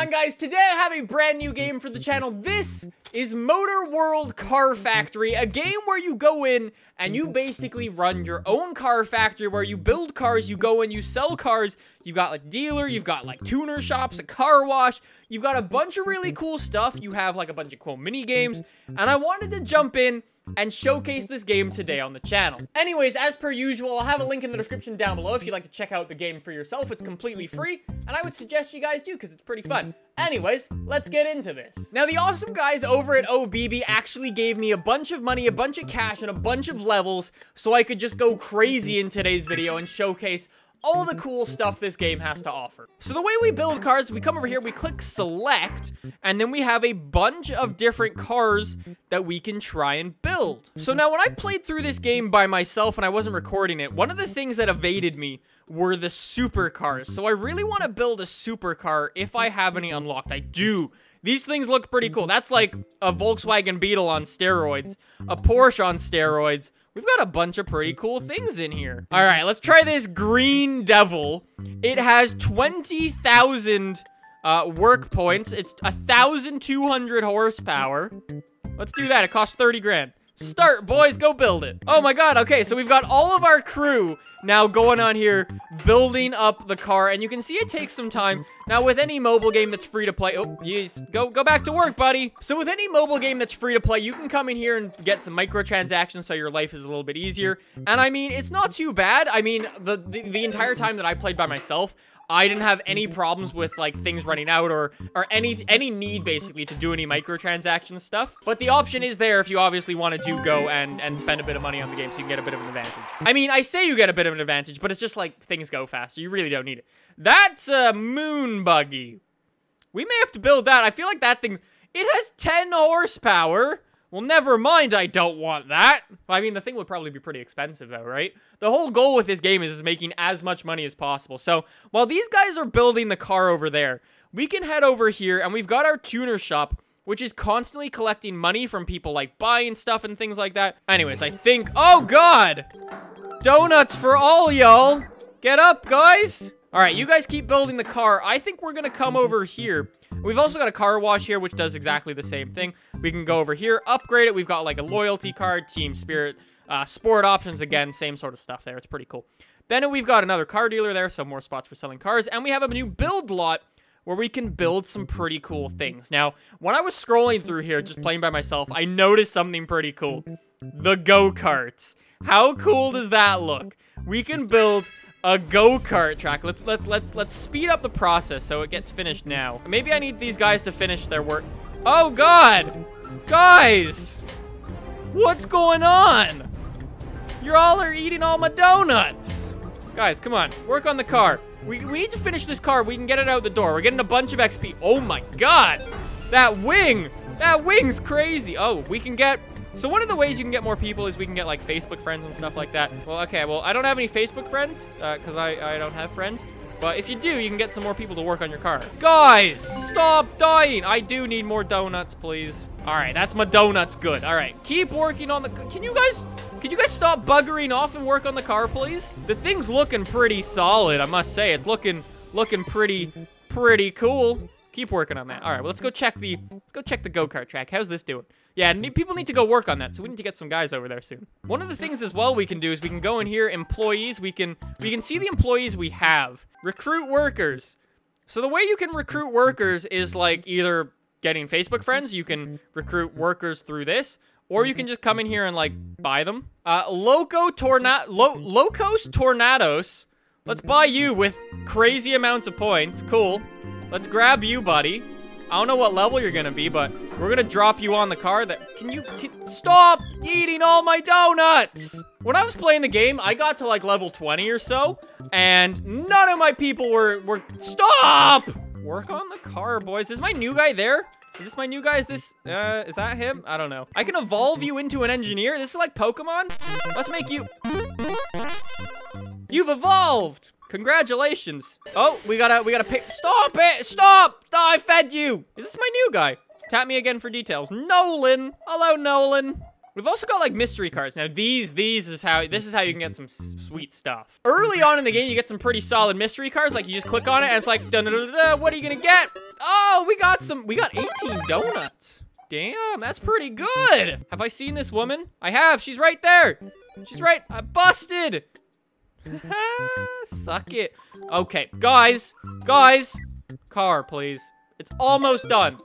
on guys? Today I have a brand new game for the channel. This is Motor World Car Factory, a game where you go in and you basically run your own car factory where you build cars, you go in, you sell cars, you've got like dealer, you've got like tuner shops, a car wash, you've got a bunch of really cool stuff, you have like a bunch of cool mini games, and I wanted to jump in and showcase this game today on the channel. Anyways, as per usual, I'll have a link in the description down below if you'd like to check out the game for yourself. It's completely free, and I would suggest you guys do because it's pretty fun. Anyways, let's get into this. Now, the awesome guys over at OBB actually gave me a bunch of money, a bunch of cash, and a bunch of levels so I could just go crazy in today's video and showcase all the cool stuff this game has to offer. So the way we build cars, we come over here, we click select, and then we have a bunch of different cars that we can try and build. So now when I played through this game by myself and I wasn't recording it, one of the things that evaded me were the supercars. So I really want to build a supercar if I have any unlocked. I do. These things look pretty cool. That's like a Volkswagen Beetle on steroids, a Porsche on steroids, We've got a bunch of pretty cool things in here. All right, let's try this Green Devil. It has 20,000 uh, work points. It's 1,200 horsepower. Let's do that. It costs 30 grand. Start, boys. Go build it. Oh my god. Okay, so we've got all of our crew now going on here building up the car. And you can see it takes some time. Now, with any mobile game that's free to play... Oh, yes. Go, go back to work, buddy. So with any mobile game that's free to play, you can come in here and get some microtransactions so your life is a little bit easier. And I mean, it's not too bad. I mean, the, the, the entire time that I played by myself, I didn't have any problems with like things running out or or any any need basically to do any microtransaction stuff. But the option is there if you obviously want to do go and and spend a bit of money on the game so you can get a bit of an advantage. I mean, I say you get a bit of an advantage, but it's just like things go faster. You really don't need it. That's a moon buggy. We may have to build that. I feel like that thing it has 10 horsepower. Well, never mind, I don't want that. I mean, the thing would probably be pretty expensive, though, right? The whole goal with this game is, is making as much money as possible. So, while these guys are building the car over there, we can head over here, and we've got our tuner shop, which is constantly collecting money from people, like, buying stuff and things like that. Anyways, I think... Oh, God! Donuts for all, y'all! Get up, guys! All right, you guys keep building the car. I think we're going to come over here. We've also got a car wash here, which does exactly the same thing. We can go over here, upgrade it. We've got like a loyalty card, team spirit, uh, sport options. Again, same sort of stuff there. It's pretty cool. Then we've got another car dealer there, some more spots for selling cars. And we have a new build lot where we can build some pretty cool things. Now, when I was scrolling through here, just playing by myself, I noticed something pretty cool. The go-karts. How cool does that look? We can build a go-kart track. Let's let let's let's speed up the process so it gets finished now. Maybe I need these guys to finish their work. Oh God, guys, what's going on? You all are eating all my donuts. Guys, come on, work on the car. We we need to finish this car. We can get it out the door. We're getting a bunch of XP. Oh my God, that wing, that wing's crazy. Oh, we can get so one of the ways you can get more people is we can get like Facebook friends and stuff like that. Well, okay, well, I don't have any Facebook friends because uh, I, I don't have friends. But if you do, you can get some more people to work on your car. Guys, stop dying. I do need more donuts, please. All right, that's my donuts good. All right, keep working on the... Can you guys... Can you guys stop buggering off and work on the car, please? The thing's looking pretty solid, I must say. It's looking looking pretty, pretty cool. Keep working on that. All right, well, let's go check the... Let's go check the go-kart track. How's this doing? Yeah, people need to go work on that, so we need to get some guys over there soon. One of the things as well we can do is we can go in here, employees, we can we can see the employees we have. Recruit workers. So the way you can recruit workers is like either getting Facebook friends, you can recruit workers through this, or you can just come in here and like buy them. Uh, Loco Tornado, Lo Locos Tornados. Let's buy you with crazy amounts of points. Cool. Let's grab you, buddy. I don't know what level you're gonna be, but we're gonna drop you on the car that- Can you- can, Stop eating all my donuts! When I was playing the game, I got to like level 20 or so, and none of my people were- were- Stop! Work on the car, boys. Is my new guy there? Is this my new guy? Is this, uh, is that him? I don't know. I can evolve you into an engineer? This is like Pokemon? Let's make you... You've evolved! Congratulations. Oh, we gotta, we gotta pick. Stop it! Stop! Oh, I fed you! Is this my new guy? Tap me again for details. Nolan! Hello, Nolan. We've also got like mystery cards. Now these, these is how, this is how you can get some sweet stuff. Early on in the game, you get some pretty solid mystery cards. Like you just click on it and it's like, what are you gonna get? Oh, we got some, we got 18 donuts. Damn, that's pretty good. Have I seen this woman? I have, she's right there. She's right, I busted. Suck it. Okay, guys, guys, car, please. It's almost done.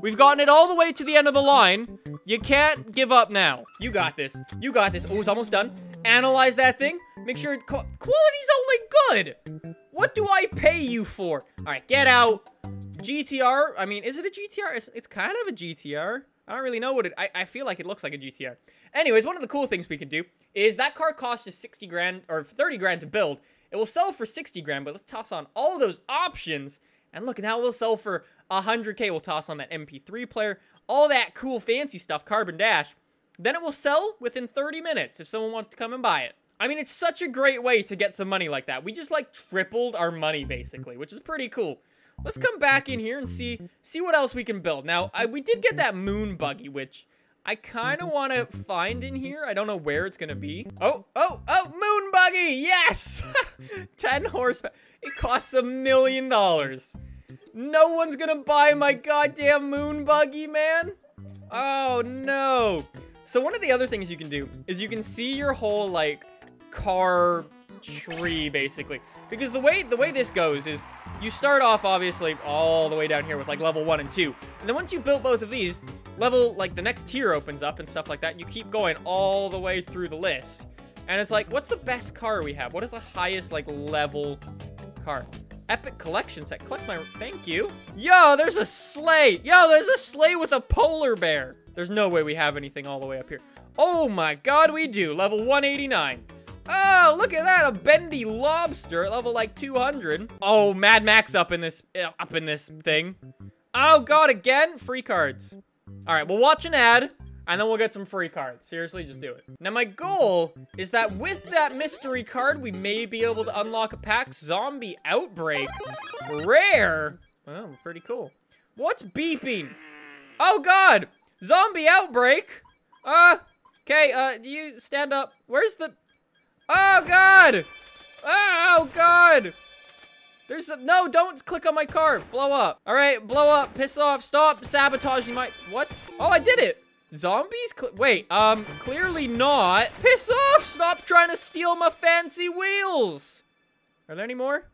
We've gotten it all the way to the end of the line. You can't give up now. You got this. You got this. Oh, it's almost done. Analyze that thing. Make sure quality's only good. What do I pay you for? All right, get out. GTR. I mean, is it a GTR? It's, it's kind of a GTR. I don't really know what it, I, I feel like it looks like a GTR. Anyways, one of the cool things we can do is that car costs us 60 grand or 30 grand to build. It will sell for 60 grand, but let's toss on all those options. And look, now it will sell for 100k. We'll toss on that MP3 player, all that cool fancy stuff, Carbon Dash. Then it will sell within 30 minutes if someone wants to come and buy it. I mean, it's such a great way to get some money like that. We just like tripled our money basically, which is pretty cool. Let's come back in here and see see what else we can build. Now, I, we did get that moon buggy, which I kind of want to find in here. I don't know where it's going to be. Oh, oh, oh, moon buggy. Yes. 10 horsepower. It costs a million dollars. No one's going to buy my goddamn moon buggy, man. Oh, no. So one of the other things you can do is you can see your whole, like, car tree, basically. Because the way the way this goes is you start off, obviously, all the way down here with, like, level 1 and 2. And then once you built both of these, level, like, the next tier opens up and stuff like that, and you keep going all the way through the list. And it's like, what's the best car we have? What is the highest, like, level car? Epic collection set. Collect my... Thank you. Yo, there's a sleigh. Yo, there's a sleigh with a polar bear. There's no way we have anything all the way up here. Oh my god, we do. Level 189. Oh, look at that, a bendy lobster at level like 200. Oh, Mad Max up in this, uh, up in this thing. Oh god, again? Free cards. All right, we'll watch an ad, and then we'll get some free cards. Seriously, just do it. Now, my goal is that with that mystery card, we may be able to unlock a pack Zombie Outbreak. Rare. Oh, pretty cool. What's beeping? Oh god, Zombie Outbreak. Uh, okay, uh, you stand up. Where's the... Oh, God! Oh, God! There's a, no, don't click on my car. Blow up. All right, blow up, piss off, stop sabotaging my, what? Oh, I did it. Zombies? Wait, um, clearly not. Piss off, stop trying to steal my fancy wheels. Are there any more?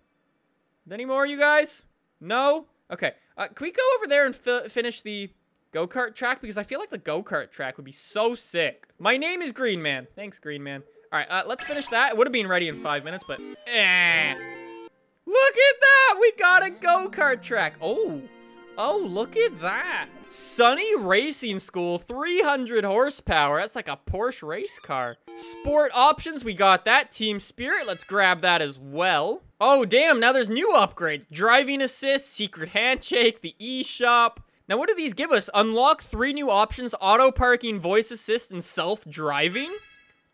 Any more, you guys? No? Okay, uh, can we go over there and fi finish the go-kart track? Because I feel like the go-kart track would be so sick. My name is Green Man. Thanks, Green Man. All right, uh, let's finish that. It would have been ready in five minutes, but eh. Look at that! We got a go-kart track. Oh, oh, look at that. Sunny Racing School, 300 horsepower. That's like a Porsche race car. Sport options, we got that. Team Spirit, let's grab that as well. Oh, damn, now there's new upgrades. Driving Assist, Secret Handshake, the eShop. Now, what do these give us? Unlock three new options, Auto Parking, Voice Assist, and Self-Driving?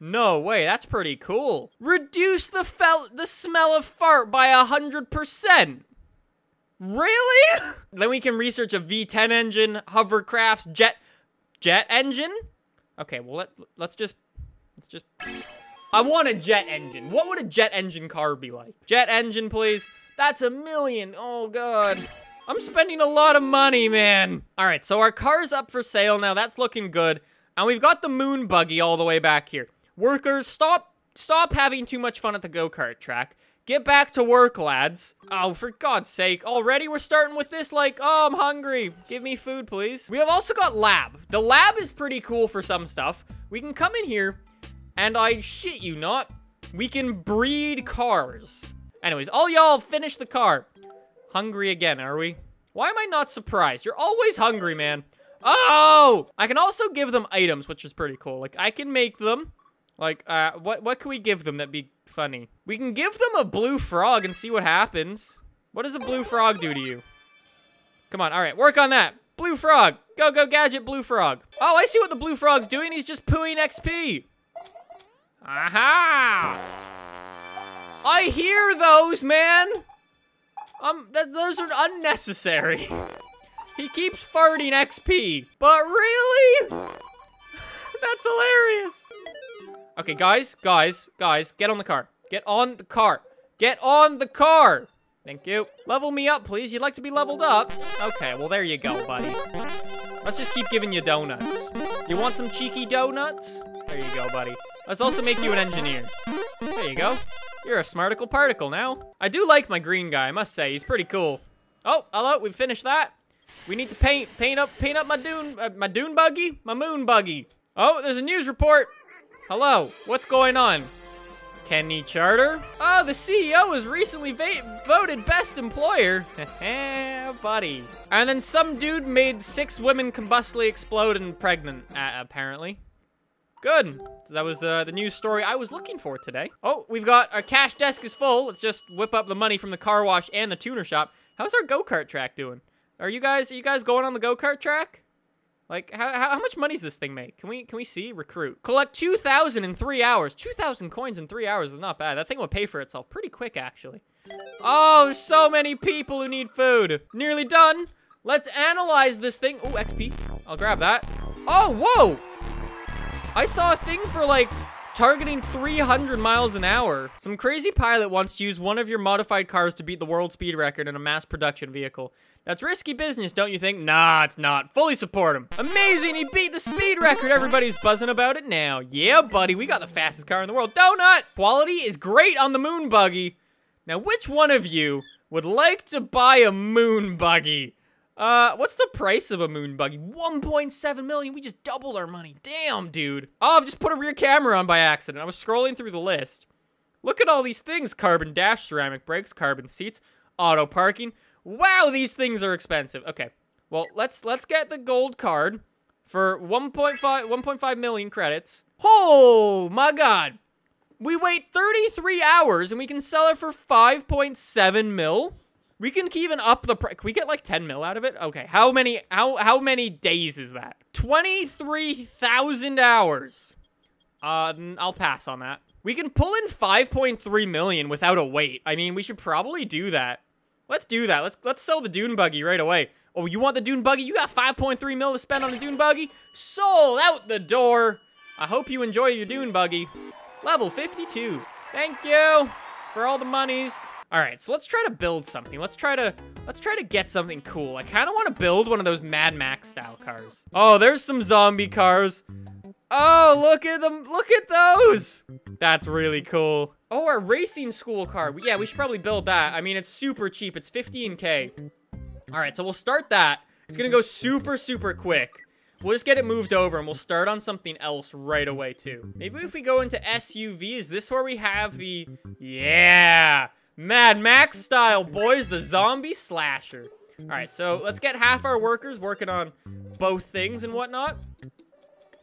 No way, that's pretty cool. Reduce the fel the smell of fart by a hundred percent. Really? then we can research a V10 engine, hovercrafts, jet jet engine. Okay, well let let's just let's just. I want a jet engine. What would a jet engine car be like? Jet engine, please. That's a million. Oh god. I'm spending a lot of money, man. All right, so our car's up for sale now. That's looking good. And we've got the moon buggy all the way back here. Workers, stop stop having too much fun at the go-kart track. Get back to work, lads. Oh, for God's sake. Already we're starting with this like, oh, I'm hungry. Give me food, please. We have also got lab. The lab is pretty cool for some stuff. We can come in here, and I shit you not, we can breed cars. Anyways, all y'all finish the car. Hungry again, are we? Why am I not surprised? You're always hungry, man. Oh! I can also give them items, which is pretty cool. Like, I can make them like, uh, what, what can we give them that'd be funny? We can give them a blue frog and see what happens. What does a blue frog do to you? Come on, all right, work on that. Blue frog. Go, go, gadget, blue frog. Oh, I see what the blue frog's doing. He's just pooing XP. Aha! I hear those, man. Um, th those are unnecessary. he keeps farting XP. But really? That's hilarious. Okay, guys, guys, guys, get on the car. Get on the car. Get on the car. Thank you. Level me up, please. You'd like to be leveled up? Okay, well, there you go, buddy. Let's just keep giving you donuts. You want some cheeky donuts? There you go, buddy. Let's also make you an engineer. There you go. You're a smarticle particle now. I do like my green guy, I must say. He's pretty cool. Oh, hello, we finished that. We need to paint paint up paint up my dune uh, my dune buggy, my moon buggy. Oh, there's a news report. Hello, what's going on? Kenny Charter? Oh, the CEO was recently voted best employer. buddy. And then some dude made six women combustibly explode and pregnant, uh, apparently. Good. So that was uh, the news story I was looking for today. Oh, we've got our cash desk is full. Let's just whip up the money from the car wash and the tuner shop. How's our go-kart track doing? Are you guys are you guys going on the go-kart track? Like, how, how, much money does this thing make? Can we can we see? Recruit. Collect 2,000 in three hours. 2,000 coins in three hours is not bad. That thing will pay for itself pretty quick, actually. Oh, so many people who need food. Nearly done. Let's analyze this thing. Oh, XP. I'll grab that. Oh, whoa. I saw a thing for, like, targeting 300 miles an hour. Some crazy pilot wants to use one of your modified cars to beat the world speed record in a mass production vehicle. That's risky business, don't you think? Nah, it's not. Fully support him. Amazing, he beat the speed record. Everybody's buzzing about it now. Yeah, buddy, we got the fastest car in the world. Donut! Quality is great on the moon buggy. Now, which one of you would like to buy a moon buggy? Uh, what's the price of a moon buggy? 1.7 million. We just doubled our money. Damn, dude. Oh, I've just put a rear camera on by accident. I was scrolling through the list. Look at all these things. Carbon dash, ceramic brakes, carbon seats, auto parking. Wow, these things are expensive. Okay. Well, let's let's get the gold card for 1.5 1.5 million credits. Oh, my god. We wait 33 hours and we can sell it for 5.7 mil. We can even up the price. We get like 10 mil out of it? Okay, how many how how many days is that? 23,000 hours. Uh, I'll pass on that. We can pull in 5.3 million without a wait. I mean, we should probably do that. Let's do that. Let's let's sell the dune buggy right away. Oh, you want the dune buggy? You got 5.3 mil to spend on the dune buggy? Sold out the door. I hope you enjoy your dune buggy. Level 52. Thank you for all the monies. All right, so let's try to build something. Let's try to let's try to get something cool. I kind of want to build one of those Mad Max style cars. Oh, there's some zombie cars. Oh, look at them. Look at those. That's really cool. Oh, our racing school car. Yeah, we should probably build that. I mean, it's super cheap. It's 15k. All right, so we'll start that. It's gonna go super, super quick. We'll just get it moved over and we'll start on something else right away too. Maybe if we go into SUV, is this where we have the... Yeah! Mad Max style, boys, the zombie slasher. All right, so let's get half our workers working on both things and whatnot. All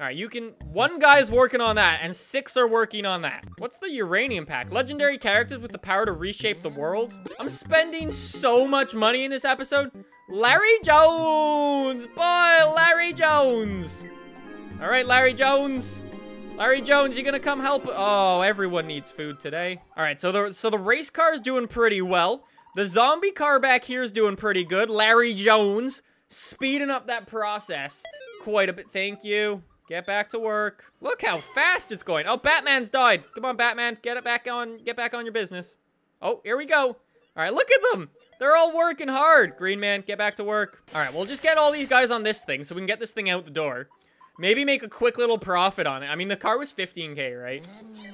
right, you can, one guy's working on that and six are working on that. What's the uranium pack? Legendary characters with the power to reshape the world. I'm spending so much money in this episode. Larry Jones, boy, Larry Jones. All right, Larry Jones. Larry Jones, you gonna come help? Oh, everyone needs food today. All right, so the so the race car is doing pretty well. The zombie car back here is doing pretty good. Larry Jones speeding up that process quite a bit. Thank you. Get back to work. Look how fast it's going. Oh, Batman's died. Come on, Batman. Get it back on. Get back on your business. Oh, here we go. All right, look at them. They're all working hard. Green man, get back to work. All right, we'll just get all these guys on this thing so we can get this thing out the door. Maybe make a quick little profit on it. I mean, the car was 15k, right?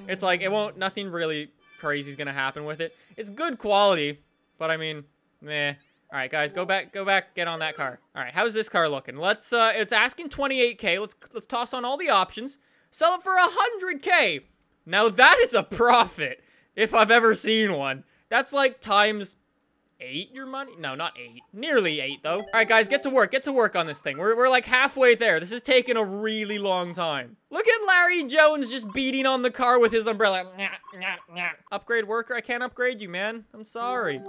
It's like, it won't, nothing really crazy is gonna happen with it. It's good quality, but I mean, meh. All right, guys, go back, go back, get on that car. All right, how's this car looking? Let's, uh, it's asking 28k. Let's, let's toss on all the options. Sell it for 100k. Now that is a profit, if I've ever seen one. That's like times eight your money? No, not eight. Nearly eight, though. All right, guys, get to work. Get to work on this thing. We're, we're like halfway there. This is taking a really long time. Look at Larry Jones just beating on the car with his umbrella. Upgrade worker? I can't upgrade you, man. I'm sorry.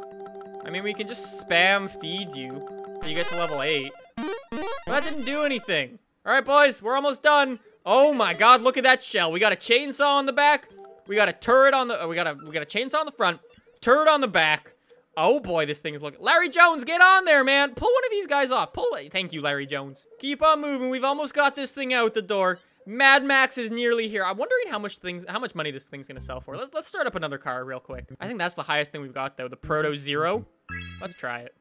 I mean, we can just spam feed you you get to level eight. But that didn't do anything. All right, boys, we're almost done. Oh my God, look at that shell. We got a chainsaw on the back. We got a turret on the, oh, we got a, we got a chainsaw on the front, turret on the back. Oh boy, this thing is looking- Larry Jones, get on there, man! Pull one of these guys off. Pull. Thank you, Larry Jones. Keep on moving. We've almost got this thing out the door. Mad Max is nearly here. I'm wondering how much things, how much money this thing's gonna sell for. Let's let's start up another car real quick. I think that's the highest thing we've got though, the Proto Zero. Let's try it.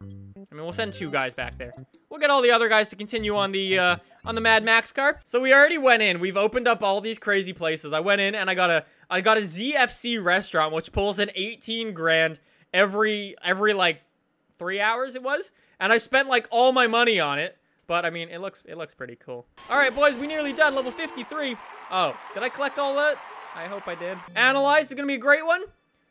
I mean, we'll send two guys back there. We'll get all the other guys to continue on the uh, on the Mad Max car. So we already went in. We've opened up all these crazy places. I went in and I got a I got a ZFC restaurant which pulls in 18 grand every every like three hours it was, and I spent like all my money on it. But I mean, it looks it looks pretty cool. All right, boys, we nearly done. Level 53. Oh, did I collect all that? I hope I did. Analyze is gonna be a great one.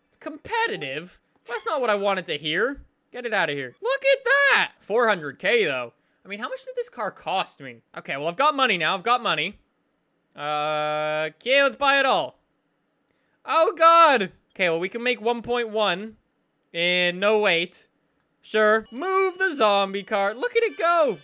It's competitive. That's not what I wanted to hear. Get it out of here. Look at that! 400k, though. I mean, how much did this car cost me? Okay, well, I've got money now. I've got money. Uh, okay, let's buy it all. Oh, God! Okay, well, we can make 1.1. And no wait. Sure. Move the zombie car. Look at it go.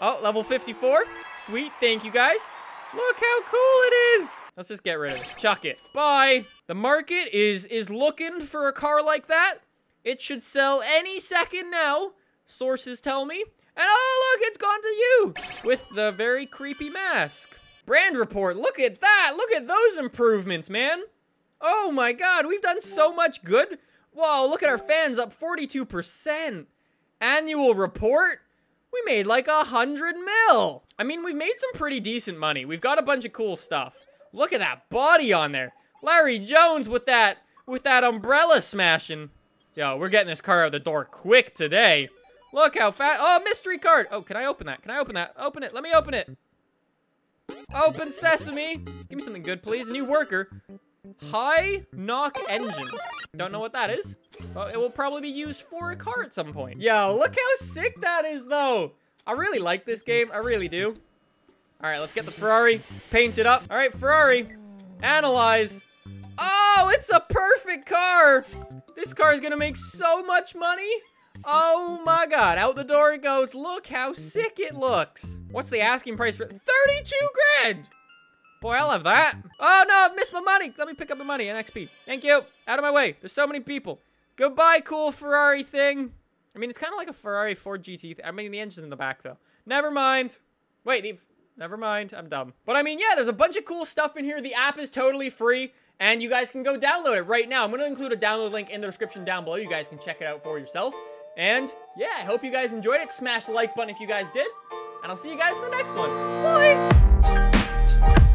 Oh, level 54. Sweet. Thank you, guys. Look how cool it is. Let's just get rid of it. Chuck it. Bye. The market is is looking for a car like that. It should sell any second now, sources tell me. And oh, look, it's gone to you with the very creepy mask. Brand report, look at that. Look at those improvements, man. Oh my god, we've done so much good. Whoa, look at our fans up 42%. Annual report, we made like a hundred mil. I mean, we've made some pretty decent money. We've got a bunch of cool stuff. Look at that body on there. Larry Jones with that, with that umbrella smashing. Yo, we're getting this car out the door quick today. Look how fast. Oh, mystery card. Oh, can I open that? Can I open that? Open it. Let me open it. Open sesame. Give me something good, please. A new worker. High knock engine. Don't know what that is. Well, it will probably be used for a car at some point. Yo, look how sick that is, though. I really like this game. I really do. All right, let's get the Ferrari. Paint it up. All right, Ferrari. Analyze. Oh, it's a perfect car. This car is gonna make so much money. Oh my god, out the door it goes. Look how sick it looks. What's the asking price for 32 grand? Boy, I'll have that. Oh no, I've missed my money. Let me pick up the money, NXP. Thank you. Out of my way. There's so many people. Goodbye, cool Ferrari thing. I mean, it's kind of like a Ferrari 4 GT. I mean, the engine's in the back, though. Never mind. Wait, the, never mind. I'm dumb. But I mean, yeah, there's a bunch of cool stuff in here. The app is totally free and you guys can go download it right now. I'm going to include a download link in the description down below. You guys can check it out for yourself. And yeah, I hope you guys enjoyed it. Smash the like button if you guys did. And I'll see you guys in the next one. Bye!